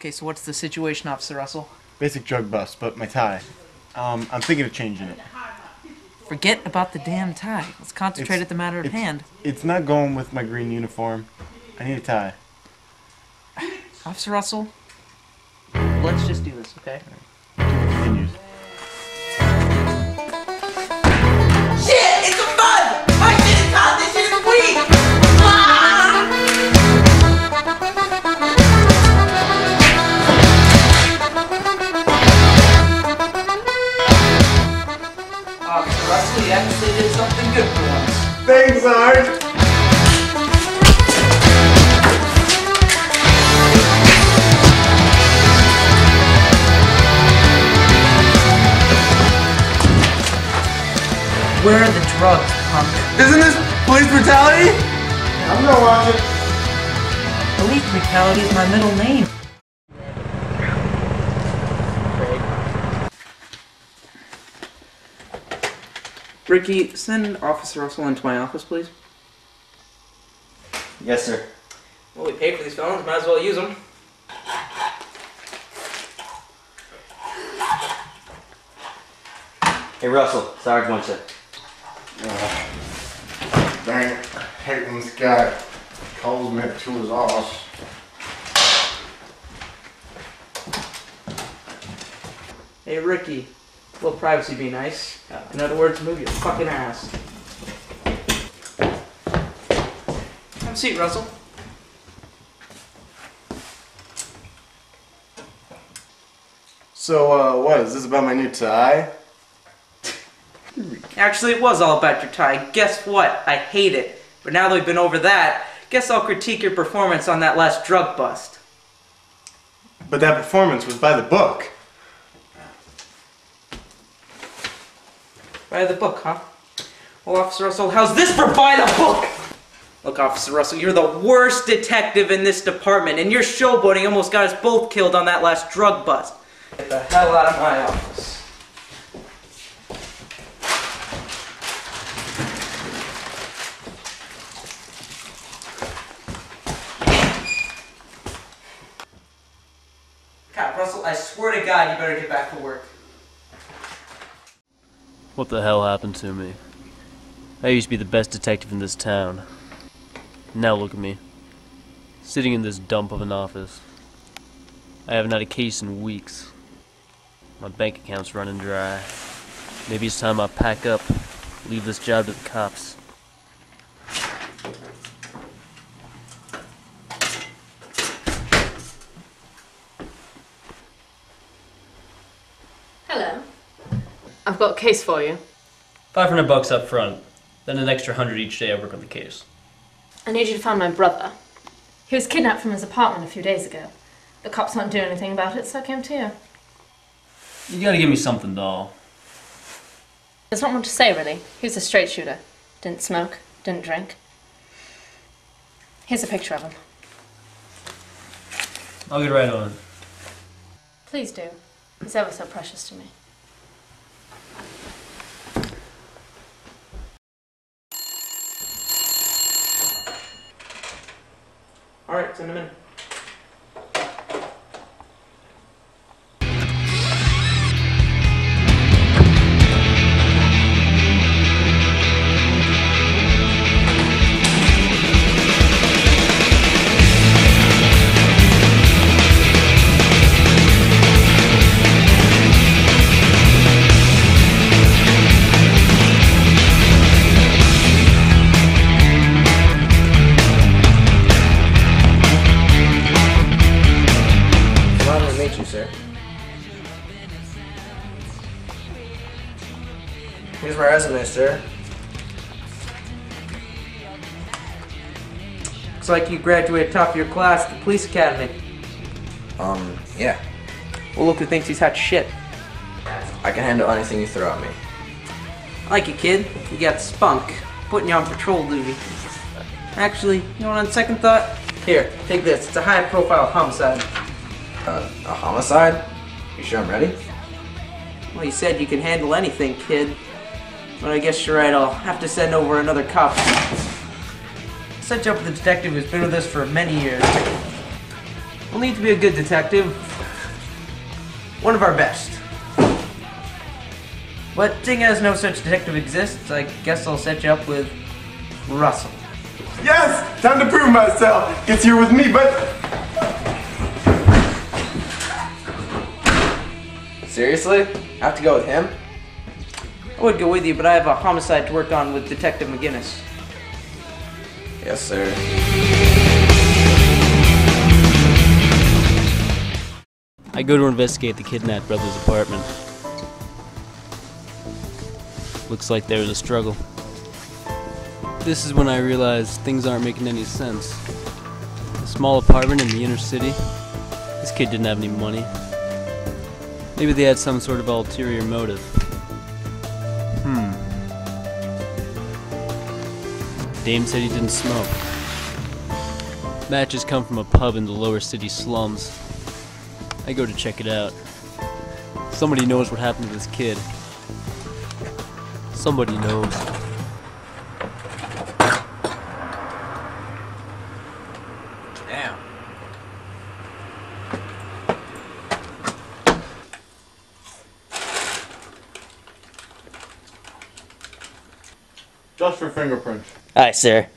Okay, so what's the situation, Officer Russell? Basic drug bust, but my tie. Um, I'm thinking of changing it. Forget about the damn tie. Let's concentrate It's- at the matter at it's- hand. It's not going with my green uniform. I need a tie. Officer Russell, let's just do this, okay? Thanks, Where are the drugs, punk? Isn't this police brutality? I'm gonna watch it. Police brutality is my middle name. Ricky, send Officer Russell into my office, please. Yes, sir. Well, we paid for these phones, might as well use them. Hey, Russell. Sarge wants you. Dang it. I hate when this guy calls me to his office. Hey, Ricky, a little privacy be nice. Uh, In other words, move your fucking ass. Have a seat, Russell. So, uh, what? Is this about my new tie? Actually, it was all about your tie. Guess what? I hate it. But now that we've been over that, guess I'll critique your performance on that last drug bust. But that performance was by the book. By the book, huh? Well, Officer Russell, how's this for by the book? Look, Officer Russell, you're the worst detective in this department, and your showboating almost got us both killed on that last drug bust. Get the hell out of my office. God, Russell, I swear to God, you better get back to work. What the hell happened to me? I used to be the best detective in this town. Now look at me. Sitting in this dump of an office. I haven't had a case in weeks. My bank account's running dry. Maybe it's time I pack up, leave this job to the cops. I've got a case for you. 500 bucks up front, then an extra 100 each day I work on the case. I need you to find my brother. He was kidnapped from his apartment a few days ago. The cops won't do anything about it, so I came to you. You gotta give me something, doll. There's not much to say, really. He was a straight shooter. Didn't smoke, didn't drink. Here's a picture of him. I'll get right on it. Please do. He's ever so precious to me. Alright, Here's my resume, sir. Looks like you graduated top of your class at the police academy. Um, yeah. Well, look who thinks he's hot shit. I can handle anything you throw at me. I like you, kid. You got spunk. Putting you on patrol duty. Actually, you know what, on second thought? Here, take this. It's a high profile homicide. Uh, a homicide? You sure I'm ready? Well, you said you can handle anything, kid. But I guess you're right, I'll have to send over another cop. Set you up with a detective who's been with us for many years. We'll need to be a good detective. One of our best. But seeing as no such detective exists, I guess I'll set you up with Russell. Yes! Time to prove myself. Gets here with me, but Seriously? I Have to go with him? I would go with you, but I have a homicide to work on with Detective McGinnis. Yes, sir. I go to investigate the kidnapped brother's apartment. Looks like there was a struggle. This is when I realize things aren't making any sense. A small apartment in the inner city. This kid didn't have any money. Maybe they had some sort of ulterior motive. Dame said he didn't smoke. Matches come from a pub in the lower city slums. I go to check it out. Somebody knows what happened to this kid. Somebody knows. Damn. Just for fingerprints. Aye, sir.